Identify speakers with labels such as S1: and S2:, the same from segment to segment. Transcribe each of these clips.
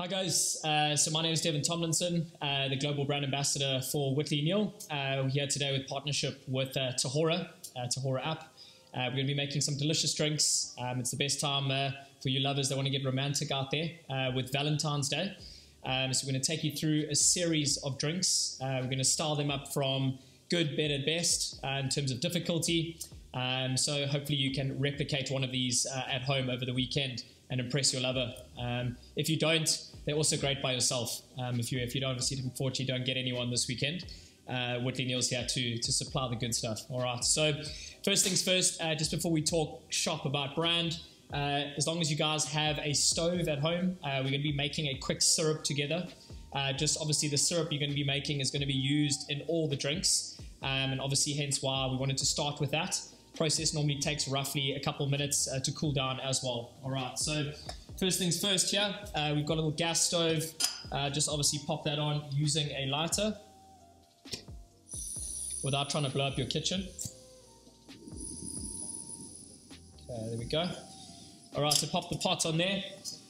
S1: Hi guys, uh, so my name is Devin Tomlinson, uh, the global brand ambassador for Whitley Neill. Uh, we're here today with partnership with uh, Tahora, uh, Tahora app. Uh, we're going to be making some delicious drinks. Um, it's the best time uh, for you lovers that want to get romantic out there with Valentine's Day. Um, so we're going to take you through a series of drinks. We're going to style them up from good, better, best in terms of difficulty. Um, so hopefully you can replicate one of these at home over the weekend and impress your lover. Um, if you don't, they're also great by yourself. Um, if you if you don't obviously unfortunately you don't get anyone this weekend, uh, Whitley Neill's here to to supply the good stuff. All right. So first things first, uh, just before we talk shop about brand. Uh, as long as you guys have a stove at home, uh, we're going to be making a quick syrup together. Uh, just obviously, the syrup you're going to be making is going to be used in all the drinks, um, and obviously, hence why we wanted to start with that. Process normally takes roughly a couple minutes uh, to cool down as well. All right, so first things first here, uh, we've got a little gas stove. Uh, just obviously pop that on using a lighter without trying to blow up your kitchen. Okay, there we go. All right, so pop the pot on there.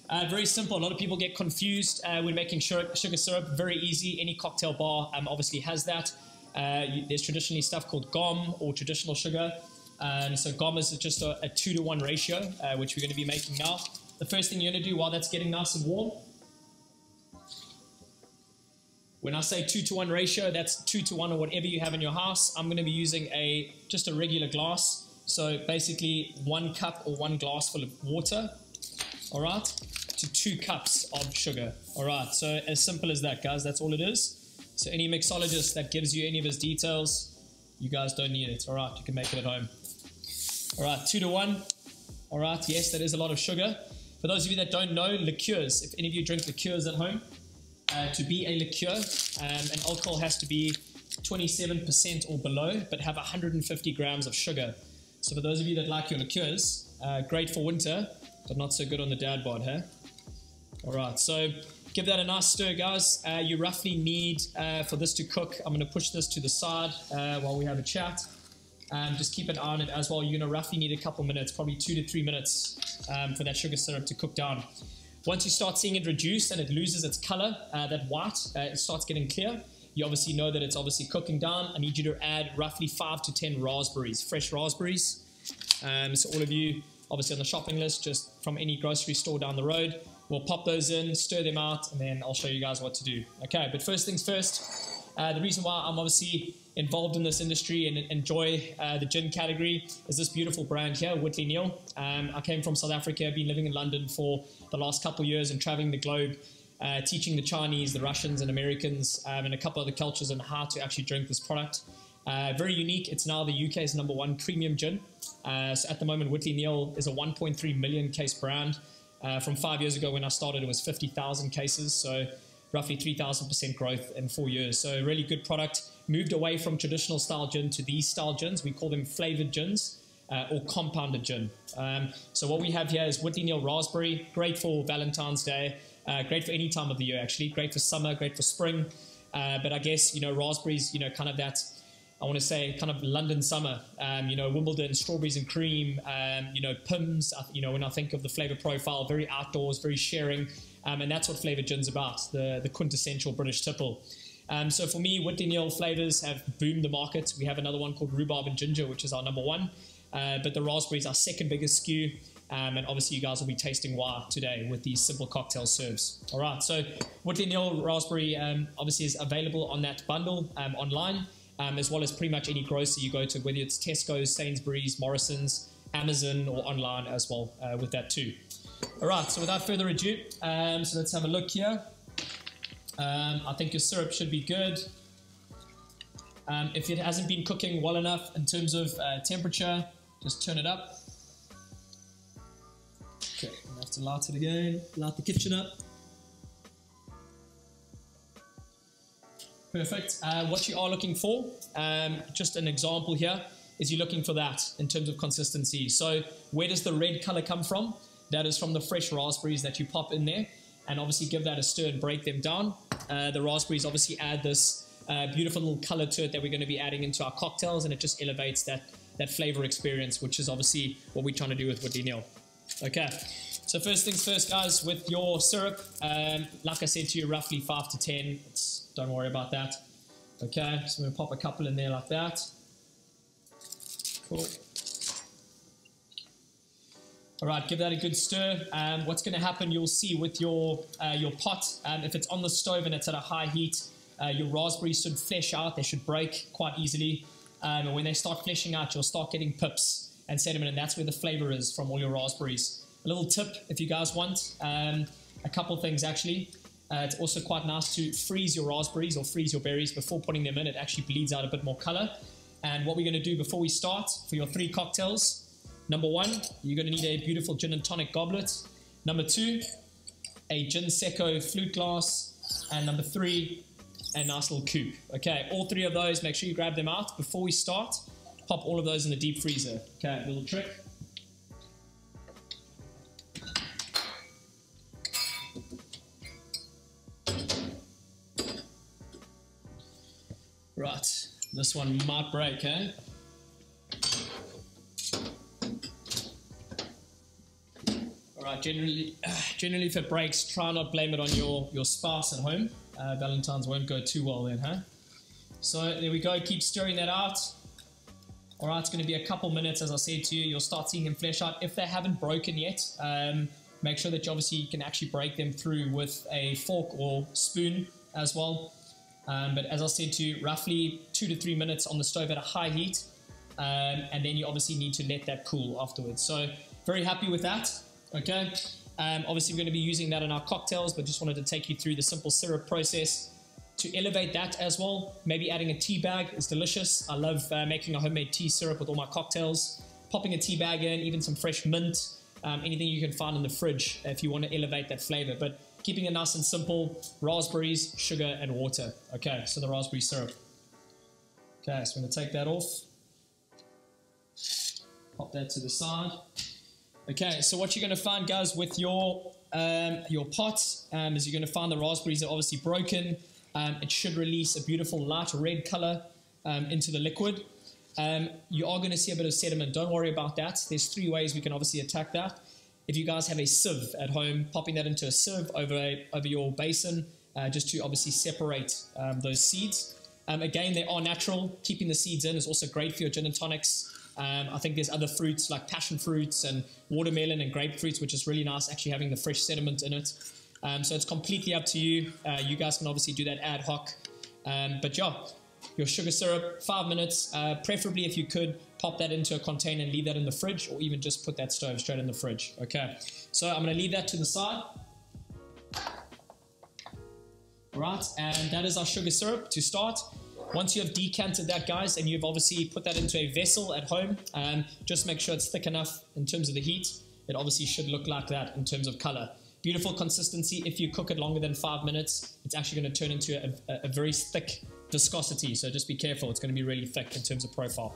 S1: Uh, very simple. A lot of people get confused uh, when making sugar, sugar syrup. Very easy. Any cocktail bar um, obviously has that. Uh, you, there's traditionally stuff called gomme or traditional sugar. And so gomme is just a, a two to one ratio, uh, which we're going to be making now. The first thing you're going to do while that's getting nice and warm, when I say two to one ratio, that's two to one or whatever you have in your house. I'm going to be using a just a regular glass. So basically one cup or one glass full of water, all right, to two cups of sugar. All right, so as simple as that, guys, that's all it is. So any mixologist that gives you any of his details, you guys don't need it. All right, you can make it at home. All right, two to one. All right, yes, that is a lot of sugar. For those of you that don't know, liqueurs, if any of you drink liqueurs at home, uh, to be a liqueur, um, an alcohol has to be 27% or below, but have 150 grams of sugar. So for those of you that like your liqueurs, uh, great for winter, but not so good on the dad bod, huh? All right, so give that a nice stir, guys. Uh, you roughly need, uh, for this to cook, I'm going to push this to the side uh, while we have a chat. Um, just keep an eye on it as well. You're going to roughly need a couple minutes, probably two to three minutes um, for that sugar syrup to cook down. Once you start seeing it reduce and it loses its color, uh, that white, uh, it starts getting clear. You obviously know that it's obviously cooking down. I need you to add roughly five to 10 raspberries, fresh raspberries. Um, so all of you, obviously on the shopping list, just from any grocery store down the road, we'll pop those in, stir them out, and then I'll show you guys what to do. Okay, but first things first, uh, the reason why I'm obviously involved in this industry and enjoy uh, the gin category is this beautiful brand here, Whitley Neill. Um, I came from South Africa, been living in London for the last couple of years and traveling the globe, uh, teaching the Chinese, the Russians, and Americans, um, and a couple of other cultures on how to actually drink this product. Uh, very unique. It's now the UK's number one premium gin. Uh, so at the moment, Whitley Neill is a 1.3 million case brand. Uh, from five years ago when I started, it was 50,000 cases. So roughly 3,000% growth in four years. So really good product. Moved away from traditional style gin to these style gins. We call them flavored gins. Uh, or compounded gin. Um, so what we have here is Whitley Neill Raspberry, great for Valentine's Day, uh, great for any time of the year actually, great for summer, great for spring. Uh, but I guess you know raspberries, you know, kind of that. I want to say kind of London summer, um, you know, Wimbledon, strawberries and cream, um, you know, Pimm's, you know, when I think of the flavor profile, very outdoors, very sharing, um, and that's what flavored gin's about, the, the quintessential British tipple. Um, so for me, Whitley Neill flavors have boomed the market. We have another one called rhubarb and ginger, which is our number one. Uh, but the raspberries are second biggest SKU. Um, and obviously, you guys will be tasting why today with these simple cocktail serves. All right, so Whitley Neill Raspberry um, obviously is available on that bundle um, online, um, as well as pretty much any grocery you go to, whether it's Tesco's, Sainsbury's, Morrison's, Amazon, or online as well uh, with that too. All right, so without further ado, um, so let's have a look here. Um, I think your syrup should be good. Um, if it hasn't been cooking well enough in terms of uh, temperature, just turn it up. Okay, I have to light it again, light the kitchen up. Perfect. Uh, what you are looking for, um, just an example here, is you're looking for that in terms of consistency. So where does the red color come from? That is from the fresh raspberries that you pop in there and obviously give that a stir and break them down. Uh, the raspberries obviously add this uh, beautiful little color to it that we're going to be adding into our cocktails and it just elevates that, that flavor experience, which is obviously what we're trying to do with Neill. Okay, So first things first, guys, with your syrup, um, like I said to you, roughly 5 to 10. It's, don't worry about that. Okay, so I'm going to pop a couple in there like that. Cool. All right, give that a good stir. Um, what's going to happen, you'll see with your, uh, your pot, um, if it's on the stove and it's at a high heat, uh, your raspberries should flesh out. They should break quite easily. Um, and when they start fleshing out, you'll start getting pips and sediment, and that's where the flavor is from all your raspberries. A little tip, if you guys want, um, a couple things actually. Uh, it's also quite nice to freeze your raspberries or freeze your berries before putting them in. It actually bleeds out a bit more color. And what we're going to do before we start for your three cocktails, number one, you're going to need a beautiful gin and tonic goblet. Number two, a gin secco flute glass. And number three, a nice little coupe. Okay, all three of those, make sure you grab them out before we start. Pop all of those in the deep freezer. Okay, little trick. Right, this one might break, eh? Right, generally, generally if it breaks, try not blame it on your, your spouse at home. Uh, Valentine's won't go too well then, huh? So there we go, keep stirring that out. All right, it's going to be a couple minutes, as I said to you. You'll start seeing them flesh out. If they haven't broken yet, um, make sure that you obviously can actually break them through with a fork or spoon as well. Um, but as I said to you, roughly two to three minutes on the stove at a high heat. Um, and then you obviously need to let that cool afterwards. So very happy with that. Okay. Um, obviously, we're going to be using that in our cocktails, but just wanted to take you through the simple syrup process. To elevate that as well, maybe adding a tea bag is delicious. I love uh, making a homemade tea syrup with all my cocktails. Popping a tea bag in, even some fresh mint, um, anything you can find in the fridge if you want to elevate that flavor. But keeping it nice and simple, raspberries, sugar, and water. Okay, so the raspberry syrup. Okay, so I'm to take that off. Pop that to the side. Okay, so what you're going to find, guys, with your um, your pot um, is you're going to find the raspberries are obviously broken. Um, it should release a beautiful light red color um, into the liquid. Um, you are going to see a bit of sediment. Don't worry about that. There's three ways we can obviously attack that. If you guys have a sieve at home, popping that into a sieve over a, over your basin, uh, just to obviously separate um, those seeds. again, they are natural. Keeping the seeds in is also great for your gin and tonics. Um, I think there's other fruits like passion fruits and watermelon and grapefruits, which is really nice actually having the fresh sediment in it. Um, so it's completely up to you. Uh, you guys can obviously do that ad hoc. Um, but yeah, your sugar syrup, five minutes, uh, preferably if you could pop that into a container and leave that in the fridge or even just put that stove straight in the fridge. Okay, so I'm going to leave that to the side. All right, and that is our sugar syrup to start. Once you have decanted that, guys, and you've obviously put that into a vessel at home, um, just make sure it's thick enough in terms of the heat. It obviously should look like that in terms of color. Beautiful consistency. If you cook it longer than five minutes, it's actually going to turn into a, a, a very thick viscosity. So just be careful. It's going to be really thick in terms of profile.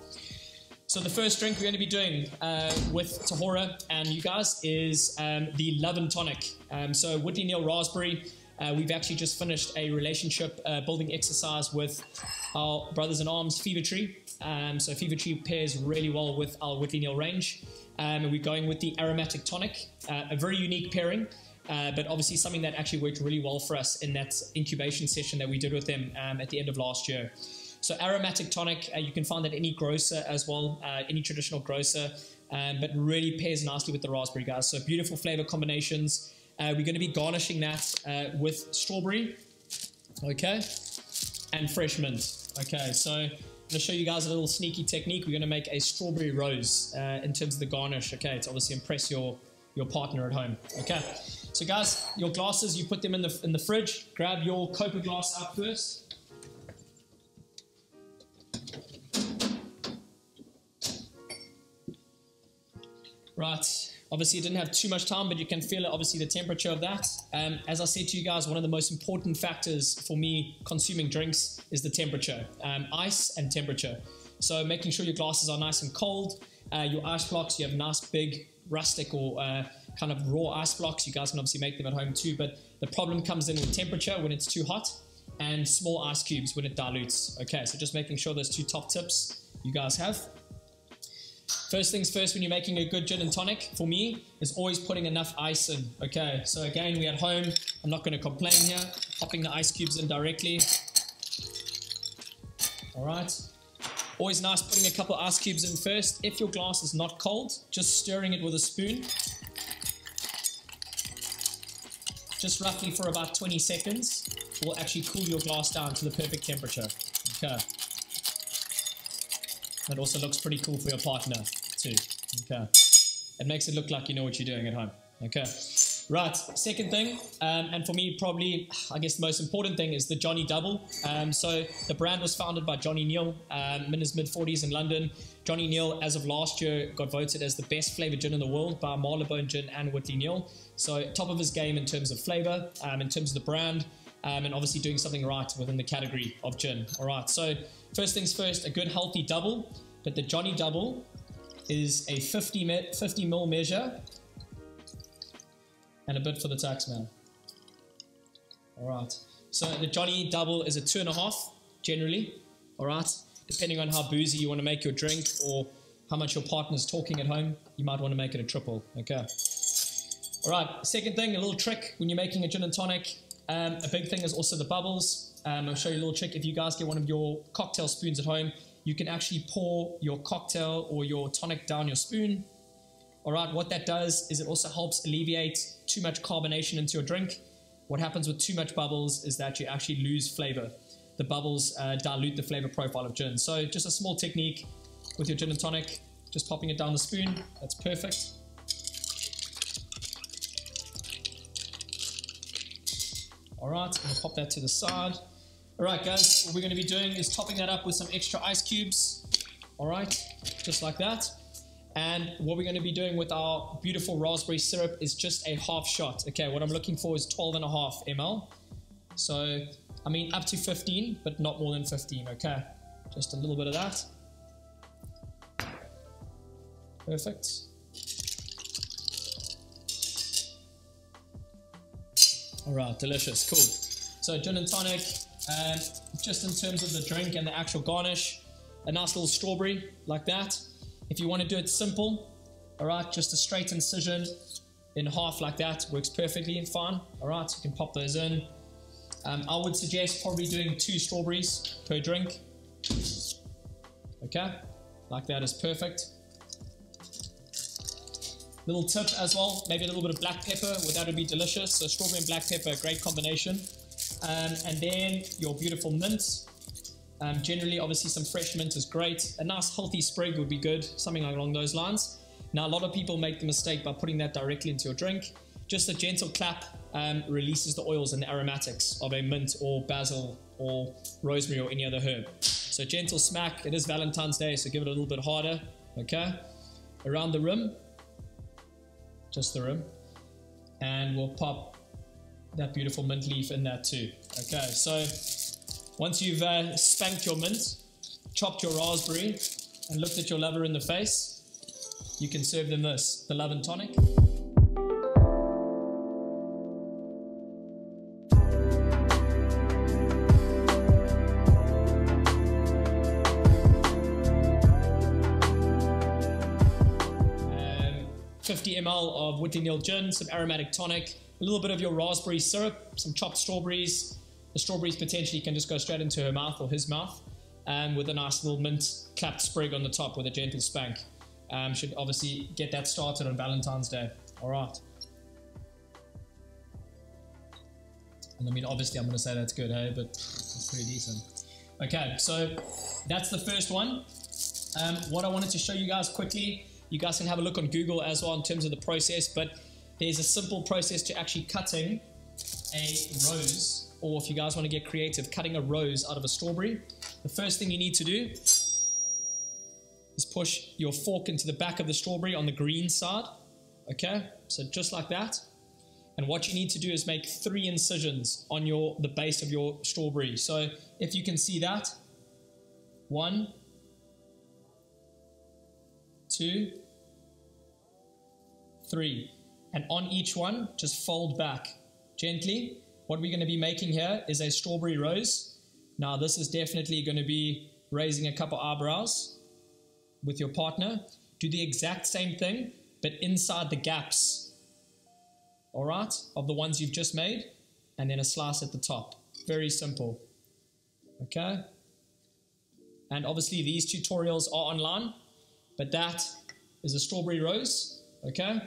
S1: So the first drink we're going to be doing uh, with Tahora and you guys is um, the Love and Tonic. Um, so Whitley Neill Raspberry. Uh, we've actually just finished a relationship uh, building exercise with our brothers in arms, Fever Tree. Um, so Fever Tree pairs really well with our Whitley Neill range. Um, and we're going with the aromatic tonic, uh, a very unique pairing. Uh, but obviously something that actually worked really well for us in that incubation session that we did with them um, at the end of last year. So aromatic tonic, uh, you can find that any grocer as well, uh, any traditional grocer, um, but really pairs nicely with the raspberry guys. So beautiful flavor combinations. Uh, we're going to be garnishing that uh, with strawberry, okay, and fresh mint. Okay, so I'm going to show you guys a little sneaky technique. We're going to make a strawberry rose uh, in terms of the garnish. Okay, to obviously impress your your partner at home. Okay, so guys, your glasses, you put them in the in the fridge. Grab your Copa glass up first. Right, Obviously, it didn't have too much time, but you can feel it, obviously, the temperature of that. Um, as I said to you guys, one of the most important factors for me consuming drinks is the temperature um, ice and temperature. So, making sure your glasses are nice and cold. Uh, your ice blocks, you have nice, big, rustic, or uh, kind of raw ice blocks. You guys can obviously make them at home too, but the problem comes in with temperature when it's too hot and small ice cubes when it dilutes. Okay, so just making sure those two top tips you guys have. First things first, when you're making a good gin and tonic, for me, is always putting enough ice in. Okay, so again, we're at home. I'm not going to complain here. Popping the ice cubes in directly. All right. Always nice putting a couple ice cubes in first. If your glass is not cold, just stirring it with a spoon. Just roughly for about 20 seconds will actually cool your glass down to the perfect temperature. Okay. That also looks pretty cool for your partner too. Okay. It makes it look like you know what you're doing at home. Okay. Right, second thing, um, and for me, probably, I guess the most important thing is the Johnny Double. Um, so the brand was founded by Johnny Neill um, in his mid 40s in London. Johnny Neill, as of last year, got voted as the best flavored gin in the world by Marylebone Gin and Whitley Neill. So top of his game in terms of flavor, um, in terms of the brand, um, and obviously doing something right within the category of gin. All right, so first things first, a good healthy double, but the Johnny Double is a 50, 50 mil measure and a bit for the tax man. All right. So the Johnny double is a two and a half generally. All right. Depending on how boozy you want to make your drink or how much your partner's talking at home, you might want to make it a triple. Okay. All right. Second thing, a little trick when you're making a gin and tonic. Um, a big thing is also the bubbles. Um, I'll show you a little trick. If you guys get one of your cocktail spoons at home, you can actually pour your cocktail or your tonic down your spoon all right, what that does is it also helps alleviate too much carbonation into your drink. What happens with too much bubbles is that you actually lose flavor. The bubbles uh, dilute the flavor profile of gin. So just a small technique with your gin and tonic, just popping it down the spoon. That's perfect. All right, I'm gonna pop that to the side. All right, guys, what we're gonna be doing is topping that up with some extra ice cubes. All right, just like that. And what we're going to be doing with our beautiful raspberry syrup is just a half shot. Okay, what I'm looking for is 12 and a half ml. So, I mean, up to 15, but not more than 15, okay? Just a little bit of that. Perfect. All right, delicious, cool. So gin and tonic, and just in terms of the drink and the actual garnish, a nice little strawberry like that. If you want to do it simple, all right, just a straight incision in half like that works perfectly and fine. All right, you can pop those in. Um, I would suggest probably doing two strawberries per drink. Okay, like that is perfect. Little tip as well, maybe a little bit of black pepper, well, that would be delicious. So strawberry and black pepper, great combination. Um, and then your beautiful mint. Um, generally, obviously, some fresh mint is great. A nice healthy sprig would be good, something along those lines. Now, a lot of people make the mistake by putting that directly into your drink. Just a gentle clap um, releases the oils and the aromatics of a mint or basil or rosemary or any other herb. So, gentle smack. It is Valentine's Day, so give it a little bit harder. Okay? Around the rim, just the rim. And we'll pop that beautiful mint leaf in that too. Okay, so once you've uh, spanked your mint, chopped your raspberry, and looked at your lover in the face, you can serve them this the love and tonic. Um, 50 ml of Whitley Neill gin, some aromatic tonic, a little bit of your raspberry syrup, some chopped strawberries, the strawberries potentially can just go straight into her mouth or his mouth um, with a nice little mint clapped sprig on the top with a gentle spank. Um, should obviously get that started on Valentine's Day. All right. And I mean, obviously, I'm going to say that's good, hey, but it's pretty decent. Okay, so that's the first one. Um, what I wanted to show you guys quickly, you guys can have a look on Google as well in terms of the process, but there's a simple process to actually cutting a rose or if you guys want to get creative, cutting a rose out of a strawberry, the first thing you need to do is push your fork into the back of the strawberry on the green side. Okay, so just like that. And what you need to do is make three incisions on your the base of your strawberry. So if you can see that, one, two, three. And on each one, just fold back gently what we're going to be making here is a strawberry rose. Now, this is definitely going to be raising a couple eyebrows with your partner. do the exact same thing, but inside the gaps, all right, of the ones you've just made, and then a slice at the top. Very simple. Okay? And obviously, these tutorials are online, but that is a strawberry rose. Okay?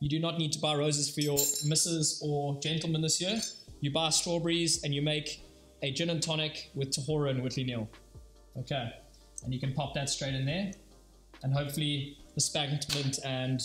S1: You do not need to buy roses for your misses or gentlemen this year. You buy strawberries and you make a gin and tonic with Tahora and Whitley Neill. Okay? And you can pop that straight in there. And hopefully, the mint and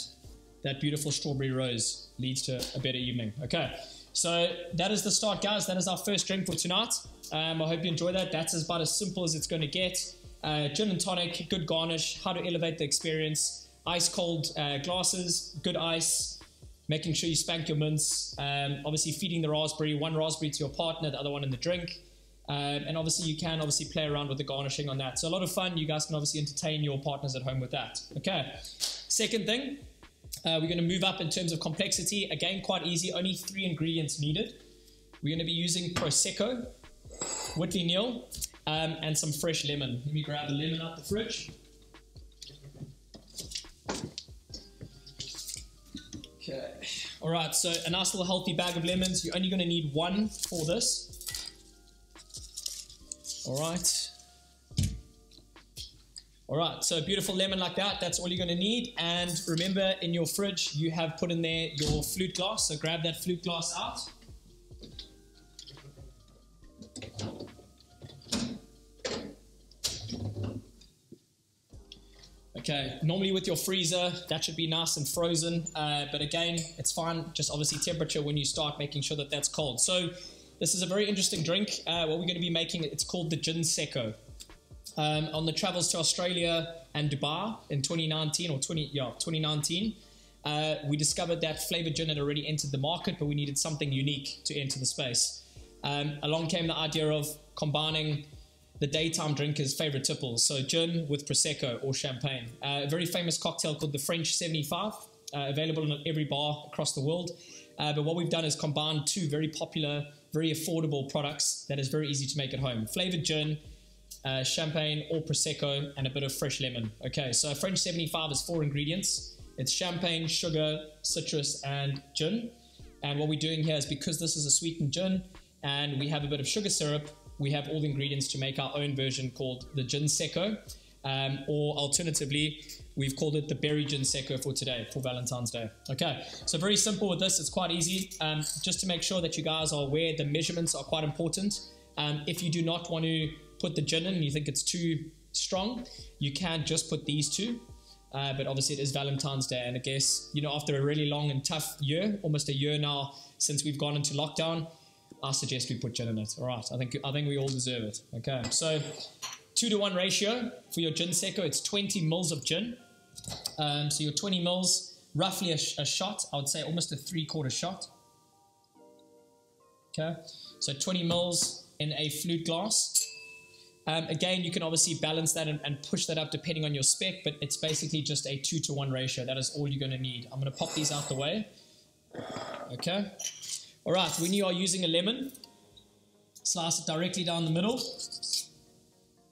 S1: that beautiful strawberry rose leads to a better evening. Okay? So that is the start, guys. That is our first drink for tonight. Um, I hope you enjoy that. That's about as simple as it's going to get. Uh, gin and tonic, good garnish, how to elevate the experience. Ice cold uh, glasses, good ice, making sure you spank your mints. Um, obviously, feeding the raspberry, one raspberry to your partner, the other one in the drink. Um, and obviously, you can obviously play around with the garnishing on that. So, a lot of fun. You guys can obviously entertain your partners at home with that. Okay. Second thing, uh, we're going to move up in terms of complexity. Again, quite easy, only three ingredients needed. We're going to be using Prosecco, Whitley Neill, um, and some fresh lemon. Let me grab the lemon out the fridge. Okay. All right, so a nice little healthy bag of lemons. You're only going to need one for this. All right. All right, so beautiful lemon like that, that's all you're going to need. And remember, in your fridge, you have put in there your flute glass. So grab that flute glass out. Okay, normally with your freezer, that should be nice and frozen. Uh, but again, it's fine, just obviously temperature when you start making sure that that's cold. So this is a very interesting drink. Uh, what we're going to be making, it's called the Gin Secco um, on the travels to Australia and Dubai in 2019 or 20 yeah 2019. Uh, we discovered that flavored gin had already entered the market, but we needed something unique to enter the space. Um, along came the idea of combining the daytime drinkers' favorite tipples, so gin with prosecco or champagne. Uh, a very famous cocktail called the French 75, uh, available in every bar across the world. Uh, but what we've done is combined two very popular, very affordable products that is very easy to make at home: flavored gin uh, champagne or prosecco, and a bit of fresh lemon. Okay, so French 75 is four ingredients. It's champagne, sugar, citrus, and gin. And what we're doing here is because this is a sweetened gin and we have a bit of sugar syrup, we have all the ingredients to make our own version called the gin secco. Um, or alternatively, we've called it the berry gin secco for today, for Valentine's Day. Okay, so very simple with this, it's quite easy. Um, just to make sure that you guys are aware, the measurements are quite important. Um, if you do not want to put the gin in and you think it's too strong, you can just put these two. Uh, but obviously, it is Valentine's Day, and I guess you know after a really long and tough year, almost a year now since we've gone into lockdown, I suggest we put gin in it. All right, I think I think we all deserve it. Okay, so two to one ratio for your gin secco. It's 20 mils of gin. Um, so your 20 mils, roughly a, a shot. I would say almost a three quarter shot. Okay, so 20 mils in a flute glass. Um, again, you can obviously balance that and, and, push that up depending on your spec, but it's basically just a two to one ratio. That is all you're going to need. I'm going to pop these out the way. Okay. All right. When you are using a lemon, slice it directly down the middle.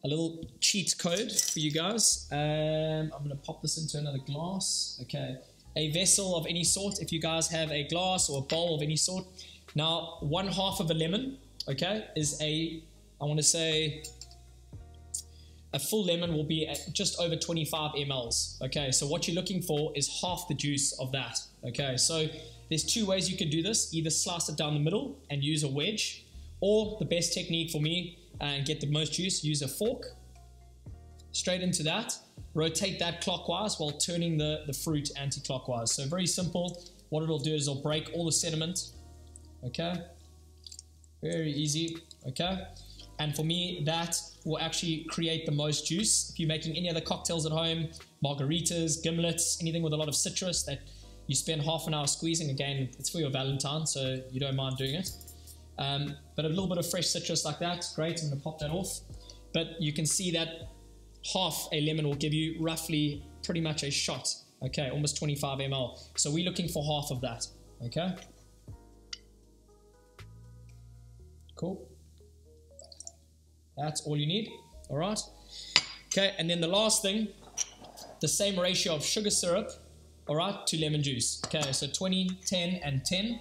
S1: A little cheat code for you guys. Um, I'm to pop this into another glass. Okay. A vessel of any sort. If you guys have a glass or a bowl of any sort. Now, one half of a lemon, okay, is a, I want to say a full lemon will be at just over 25 mLs. Okay, so what you're looking for is half the juice of that. Okay, so there's two ways you can do this. Either slice it down the middle and use a wedge, or the best technique for me uh, and get the most juice, use a fork. Straight into that, rotate that clockwise while turning the, the fruit anti-clockwise. So very simple. What it'll do is it'll break all the sediment. Okay, very easy. Okay, and for me, that will actually create the most juice. If you're making any other cocktails at home, margaritas, gimlets, anything with a lot of citrus that you spend half an hour squeezing, again, it's for your Valentine, so you don't mind doing it. Um, but a little bit of fresh citrus like that, great. I'm to pop that off. But you can see that half a lemon will give you roughly pretty much a shot. Okay, almost 25 ml. So we're looking for half of that. Okay. Cool. That's all you need. All right. Okay, and then the last thing the same ratio of sugar syrup, all right, to lemon juice. Okay, so 20, 10, and 10.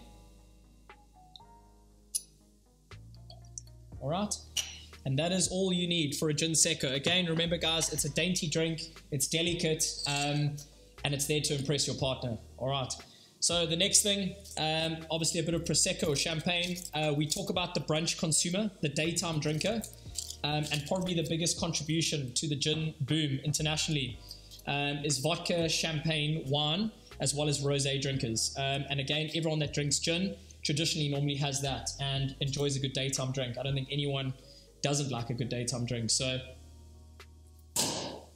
S1: All right. And that is all you need for a gin secco. Again, remember guys, it's a dainty drink, it's delicate, um, and it's there to impress your partner. All right. So the next thing, um, obviously a bit of prosecco or champagne. Uh, we talk about the brunch consumer, the daytime drinker, um, and probably the biggest contribution to the gin boom internationally um, is vodka, champagne, wine, as well as rosé drinkers. Um, and again, everyone that drinks gin traditionally normally has that and enjoys a good daytime drink. I don't think anyone doesn't like a good daytime drink. So,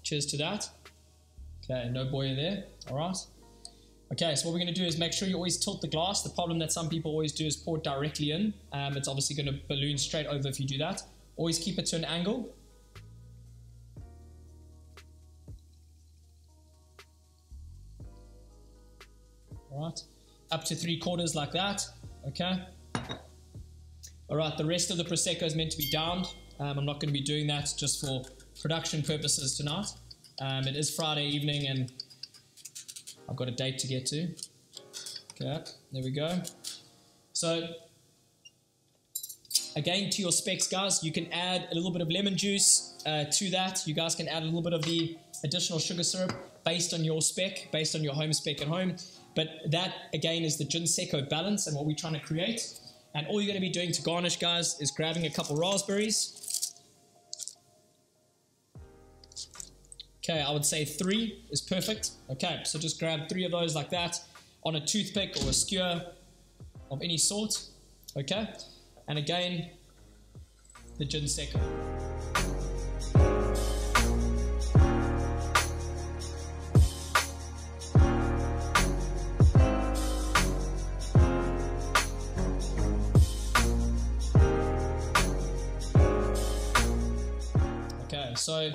S1: cheers to that. Okay, no boy there. All right. Okay, so what we're going to do is make sure you always tilt the glass. The problem that some people always do is pour directly in. Um, it's obviously going to balloon straight over if you do that. Always keep it to an angle. All right, up to three quarters like that. Okay. All right, the rest of the Prosecco is meant to be downed. Um, I'm not going to be doing that just for production purposes tonight. Um, it is Friday evening and I've got a date to get to. Okay, there we go. So, again, to your specs, guys, you can add a little bit of lemon juice uh, to that. You guys can add a little bit of the additional sugar syrup based on your spec, based on your home spec at home. But that, again, is the gin secco balance and what we're trying to create. And all you're going to be doing to garnish, guys, is grabbing a couple raspberries. Okay, I would say three is perfect. Okay, so just grab three of those like that on a toothpick or a skewer of any sort. Okay, and again, the gin Okay, So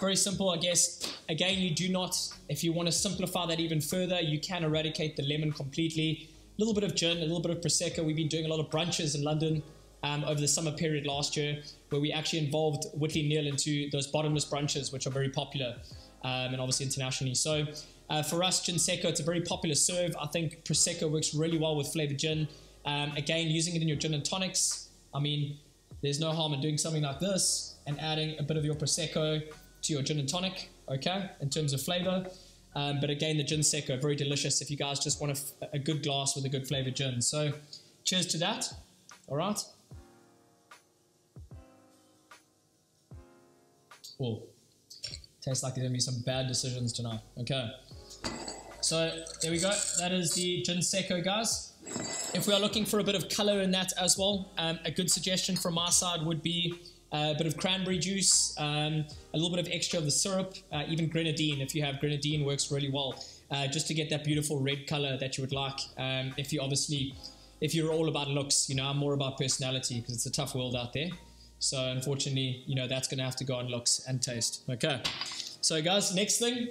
S1: very simple, I guess. Again, you do not, if you want to simplify that even further, you can eradicate the lemon completely. Little bit of gin, a little bit of Prosecco. We've been doing a lot of brunches in London um, over the summer period last year where we actually involved Whitley Neill into those bottomless brunches, which are very popular um, and obviously internationally. So uh, for us, gin secco, it's a very popular serve. I think Prosecco works really well with flavored gin. Um, again, using it in your gin and tonics. I mean, there's no harm in doing something like this and adding a bit of your Prosecco to your gin and tonic, okay, in terms of flavor. Um, but again, the gin secco, very delicious if you guys just want a, a good glass with a good flavored gin. So cheers to that. All right. Oh, tastes like there's to be some bad decisions tonight. Okay. So there we go. That is the gin secco, guys. If we are looking for a bit of color in that as well, um, a good suggestion from my side would be a bit of cranberry juice, um, a little bit of extra of the syrup, uh, even grenadine. If you have grenadine, works really well, uh, just to get that beautiful red color that you would like. Um, if you obviously, if you're all about looks, you know, I'm more about personality because it's a tough world out there. So unfortunately, you know, that's going to have to go on looks and taste. Okay. So guys, next thing,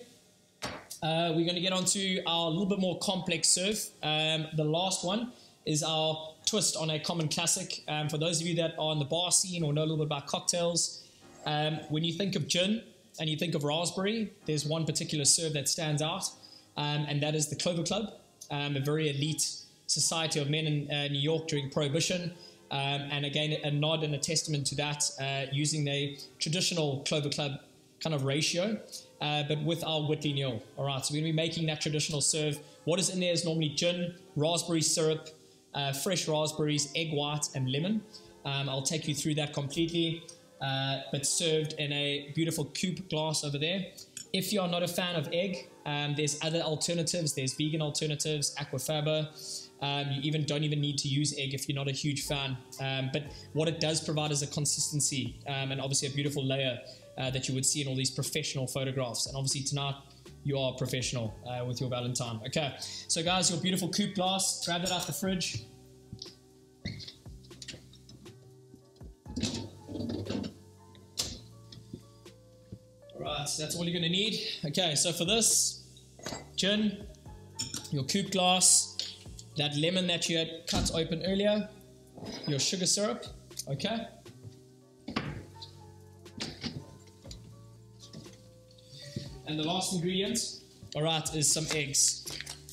S1: uh, we're going to get onto our little bit more complex serve. Um, the last one is our twist on a common classic. Um, for those of you that are in the bar scene or know a little bit about cocktails, um, when you think of gin and you think of raspberry, there's one particular serve that stands out, um, and that is the Clover Club, um, a very elite society of men in uh, New York during Prohibition. Um, and again, a nod and a testament to that, uh, using the traditional Clover Club kind of ratio, uh, but with our Whitley Neill. All right, so we're going to be making that traditional serve. What is in there is normally gin, raspberry syrup, uh, fresh raspberries, egg white, and lemon. Um, I'll take you through that completely, uh, but served in a beautiful coupe glass over there. If you are not a fan of egg, um, there's other alternatives. There's vegan alternatives, aquafaba. Um, you even don't even need to use egg if you're not a huge fan. Um, but what it does provide is a consistency um, and obviously a beautiful layer uh, that you would see in all these professional photographs. And obviously tonight you are professional uh, with your Valentine. Okay, so guys, your beautiful coupe glass, grab that out the fridge. All right, so that's all you're gonna need. Okay, so for this, gin, your coupe glass, that lemon that you had cut open earlier, your sugar syrup, okay? And the last ingredient, all right, is some eggs.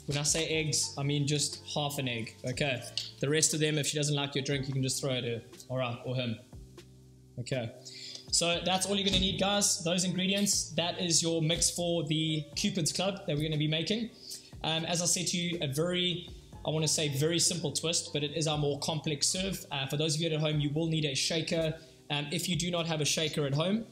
S1: When I say eggs, I mean just half an egg. Okay. The rest of them, if she doesn't like your drink, you can just throw it her. All right, or him. Okay. So that's all you're to need, guys. Those ingredients. That is your mix for the Cupid's Club that we're to be making. Um, as I said to you, a very, I want to say very simple twist, but it is our more complex serve. Uh, for those of you at home, you will need a shaker. Um, if you do not have a shaker at home,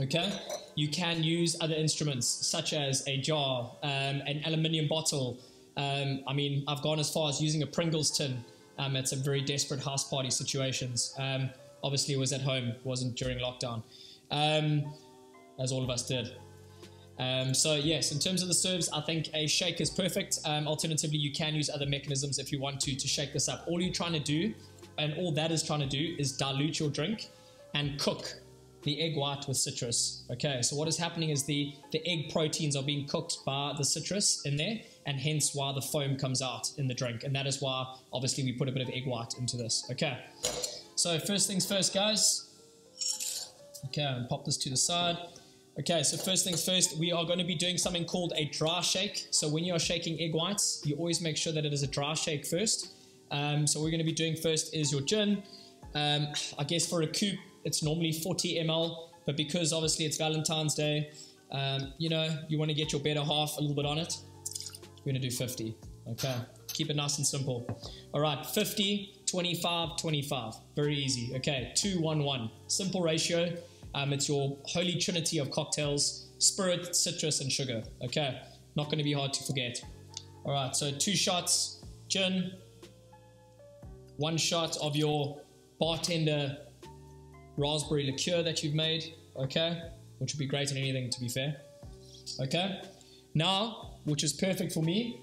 S1: okay, you can use other instruments such as a jar, um, an aluminium bottle. Um, I mean, I've gone as far as using a Pringles tin um, at some very desperate house party situations. Um, obviously, it was at home, wasn't during lockdown, um, as all of us did. Um, so yes, in terms of the serves, I think a shake is perfect. Alternatively, you can use other mechanisms if you want to to shake this up. All you're trying to do, and all that is trying to do, is dilute your drink and cook the egg white with citrus. Okay, so what is happening is the, the egg proteins are being cooked by the citrus in there, and hence why the foam comes out in the drink. And that is why, obviously, we put a bit of egg white into this. Okay, so first things first, guys. Okay, and pop this to the side. Okay, so first things first, we are going to be doing something called a dry shake. So when you are shaking egg whites, you always make sure that it is a dry shake first. Um, so what we're going to be doing first is your gin. Um, I guess for a coupe, it's normally 40 ml, but because obviously it's Valentine's Day, um, you know, you want to get your better half a little bit on it. We're going to do 50. Okay, keep it nice and simple. All right, 50, 25, 25. Very easy. Okay, 2, 1, 1. Simple ratio. Um, it's your holy trinity of cocktails spirit, citrus, and sugar. Okay, not going to be hard to forget. All right, so two shots gin, one shot of your bartender raspberry liqueur that you've made. Okay, which would be great in anything to be fair. Okay, now, which is perfect for me,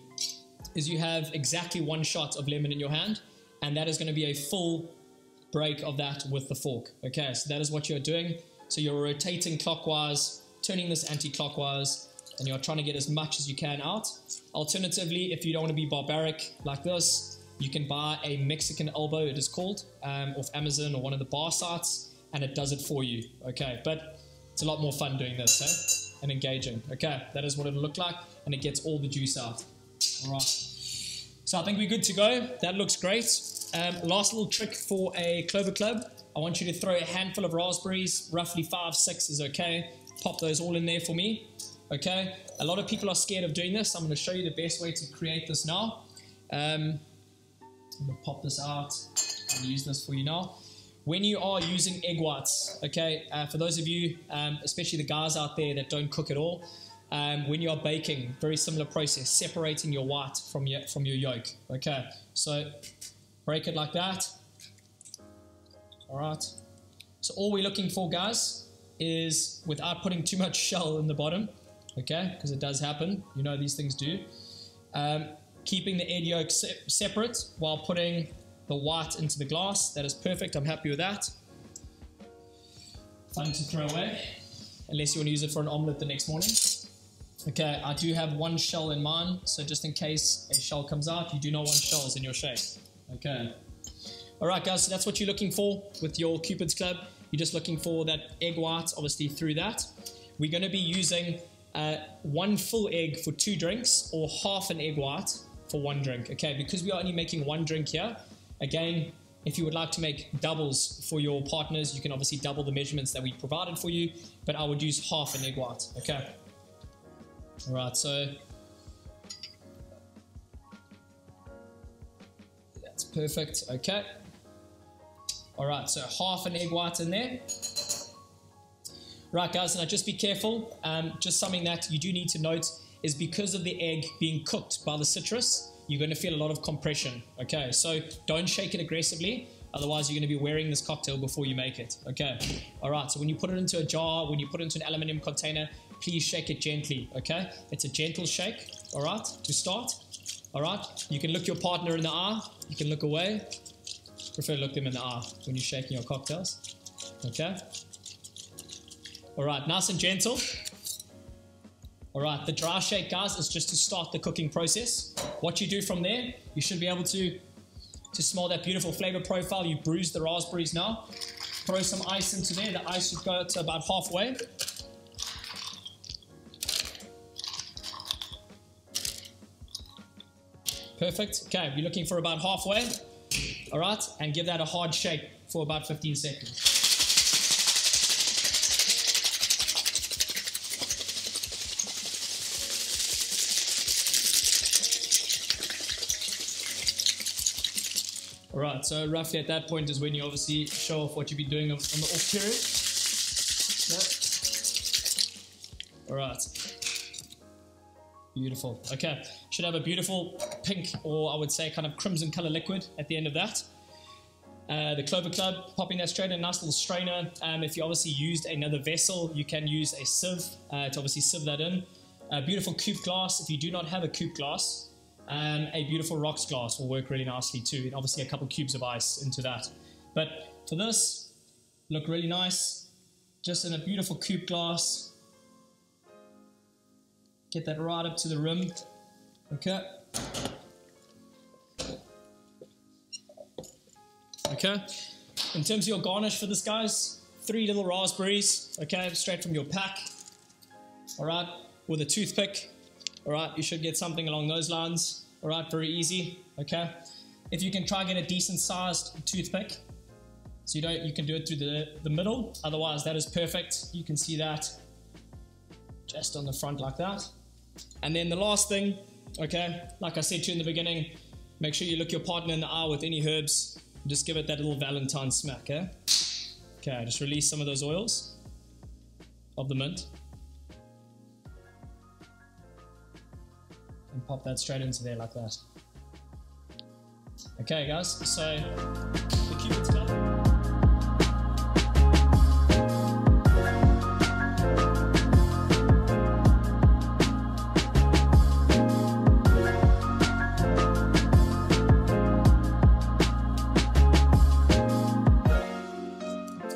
S1: is you have exactly one shot of lemon in your hand, and that is going to be a full break of that with the fork. Okay, so that is what you're doing. So you're rotating clockwise, turning this anti-clockwise, and you're trying to get as much as you can out. Alternatively, if you don't want to be barbaric like this, you can buy a Mexican elbow, it is called, um, off Amazon or one of the bar sites, and it does it for you. Okay, but it's a lot more fun doing this, eh? And engaging. Okay, that is what it'll look like, and it gets all the juice out. All right. So I think we're good to go. That looks great. Um, last little trick for a Clover Club. I want you to throw a handful of raspberries, roughly five, six is okay. Pop those all in there for me. Okay, a lot of people are scared of doing this. I'm going to show you the best way to create this now. Um, I'm going to pop this out and use this for you now. When you are using egg whites, okay, uh, for those of you, um, especially the guys out there that don't cook at all, um, when you are baking, very similar process, separating your white from your, from your yolk. Okay, so break it like that. All right. So all we're looking for, guys, is without putting too much shell in the bottom, okay, because it does happen. You know these things do. Um, keeping the egg yolk se separate while putting the white into the glass. That is perfect. I'm happy with that. Fun to throw away, unless you want to use it for an omelette the next morning. Okay, I do have one shell in mine, so just in case a shell comes out, you do not want shells in your shake. Okay. All right, guys, so that's what you're looking for with your Cupid's Club. You're just looking for that egg white, obviously, through that. We're going to be using uh, one full egg for two drinks or half an egg white for one drink, okay? Because we are only making one drink here, again, if you would like to make doubles for your partners, you can obviously double the measurements that we provided for you, but I would use half an egg white, okay? All right, so that's perfect, okay? All right, so half an egg white in there. Right, guys, now just be careful. Um, just something that you do need to note is because of the egg being cooked by the citrus, you're going to feel a lot of compression. Okay, so don't shake it aggressively. Otherwise, you're going to be wearing this cocktail before you make it. Okay, all right, so when you put it into a jar, when you put it into an aluminium container, please shake it gently. Okay, it's a gentle shake. All right, to start. All right, you can look your partner in the eye, you can look away, prefer to look them in the eye when you're shaking your cocktails. Okay? All right, nice and gentle. All right, the dry shake, guys, is just to start the cooking process. What you do from there, you should be able to, to smell that beautiful flavor profile. You bruise the raspberries now. Throw some ice into there. The ice should go to about halfway. Perfect. Okay, you're looking for about halfway. All right, and give that a hard shake for about 15 seconds. All right, so roughly at that point is when you obviously show off what you've been doing on the off period. Yep. All right. Beautiful. Okay, should have a beautiful pink or I would say kind of crimson color liquid at the end of that. Uh, the Clover Club, popping that straight in a nice little strainer. Um, if you obviously used another vessel, you can use a sieve uh, to obviously sieve that in. A beautiful coupe glass. If you do not have a coupe glass, um, a beautiful rocks glass will work really nicely too. And obviously a couple cubes of ice into that. But for this, look really nice. Just in a beautiful coupe glass. Get that right up to the rim. Okay. Okay. In terms of your garnish for this, guys, three little raspberries, okay, straight from your pack. All right, with a toothpick. All right, you should get something along those lines. All right, very easy, okay. If you can try get a decent sized toothpick, so you don't, you can do it through the, the middle. Otherwise, that is perfect. You can see that just on the front like that. And then the last thing, okay, like I said to you in the beginning, make sure you look your partner in the eye with any herbs. Just give it that little Valentine smack, eh? Okay, just release some of those oils of the mint. And pop that straight into there like that. Okay, guys, so the Cupid's Club.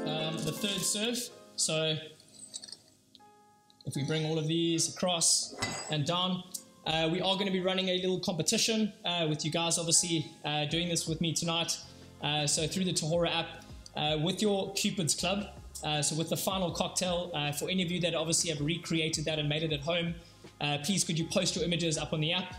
S1: Um, so if we bring all of these across and down, uh, we are going to be running a little competition uh, with you guys, obviously uh, doing this with me tonight. Uh, so through the Tahora app, uh, with your Cupid's Club. Uh, so with the final cocktail, for any of you that obviously have recreated that and made it at home, please could you post your images up on the app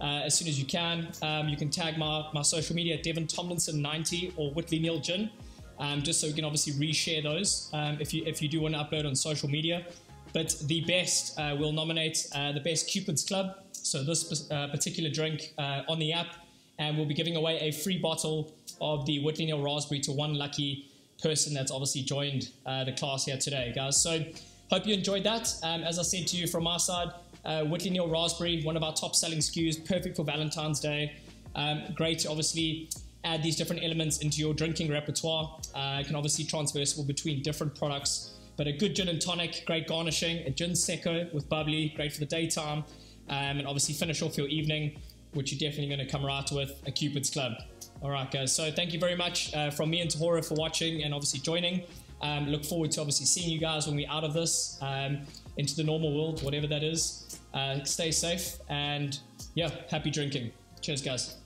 S1: as soon as you can. Um, you can tag my, my social media, Devin Tomlinson 90 or Whitley Neill Gin um, just so we can obviously reshare those um, if you if you do want to upload on social media. But the best will nominate the best Cupid's Club. So this uh, particular drink uh, on the app, and we'll be giving away a free bottle of the Whitley Neill Raspberry to one lucky person that's obviously joined uh, the class here today, guys. So hope you enjoyed that. Um, as I said to you from our side, uh, Whitley Neill Raspberry, one of our top selling SKUs, perfect for Valentine's Day. Um, great, to obviously add these different elements into your drinking repertoire. Uh, can obviously transversable between different products, but a good gin and tonic, great garnishing, a gin secco with bubbly, great for the daytime, um, and obviously finish off your evening, which you're definitely going to come right with a Cupid's Club. All right, guys. So thank you very much uh, from me and Tahora for watching and obviously joining. Um, look forward to obviously seeing you guys when we're out of this um, into the normal world, whatever that is. Uh, stay safe and yeah, happy drinking. Cheers, guys.